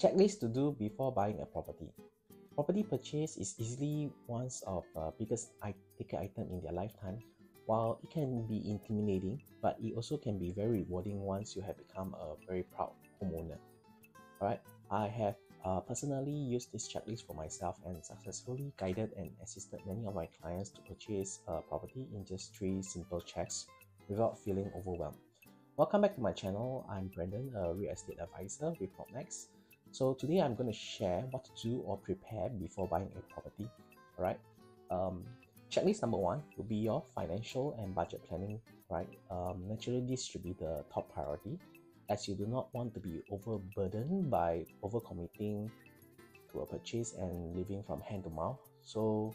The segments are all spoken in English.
Checklist to do before buying a property. Property purchase is easily one of the biggest ticket item in their lifetime. While it can be intimidating, but it also can be very rewarding once you have become a very proud homeowner. Alright, I have uh, personally used this checklist for myself and successfully guided and assisted many of my clients to purchase a property in just three simple checks without feeling overwhelmed. Welcome back to my channel. I'm Brandon, a real estate advisor with PropNex. So today I'm going to share what to do or prepare before buying a property. Alright, um, checklist number one will be your financial and budget planning. Right, um, naturally this should be the top priority as you do not want to be overburdened by overcommitting to a purchase and living from hand to mouth. So,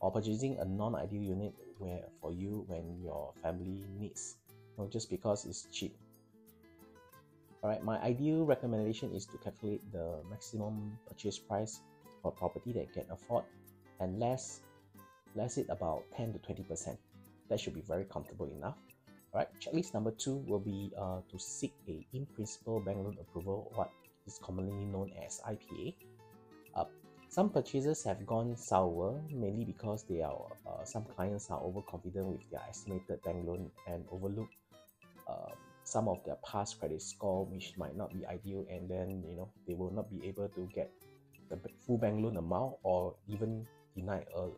or purchasing a non-ideal unit where for you when your family needs, not just because it's cheap. Alright, my ideal recommendation is to calculate the maximum purchase price for property that you can afford and less less it about 10 to 20 percent. That should be very comfortable enough. Right, checklist number two will be uh, to seek a in-principle bank loan approval, what is commonly known as IPA. Uh, some purchases have gone sour mainly because they are uh, some clients are overconfident with their estimated bank loan and overlook some of their past credit score, which might not be ideal, and then you know they will not be able to get the full bank loan amount or even deny a,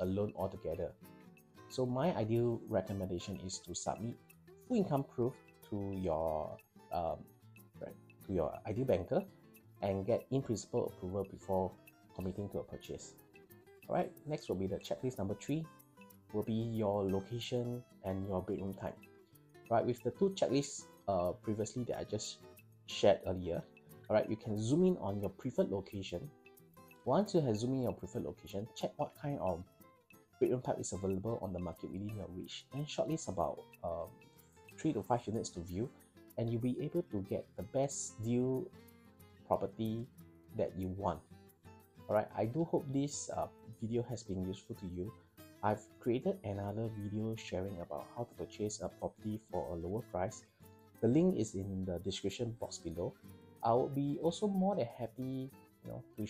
a loan altogether. So my ideal recommendation is to submit full income proof to your um, to your ideal banker and get in principle approval before committing to a purchase. Alright, next will be the checklist number three will be your location and your bedroom type. Right, with the two checklists uh, previously that I just shared earlier, alright, you can zoom in on your preferred location. Once you have zoomed in your preferred location, check what kind of bedroom type is available on the market within your reach. Then shortlist about um, three to five units to view, and you'll be able to get the best deal property that you want. Alright, I do hope this uh, video has been useful to you. I've created another video sharing about how to purchase a property for a lower price. The link is in the description box below. I will be also more than happy you know, to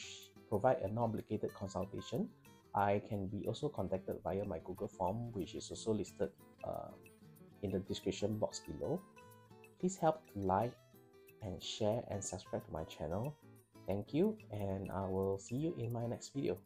provide a non-obligated consultation I can be also contacted via my Google form, which is also listed uh, in the description box below. Please help to like and share and subscribe to my channel. Thank you, and I will see you in my next video.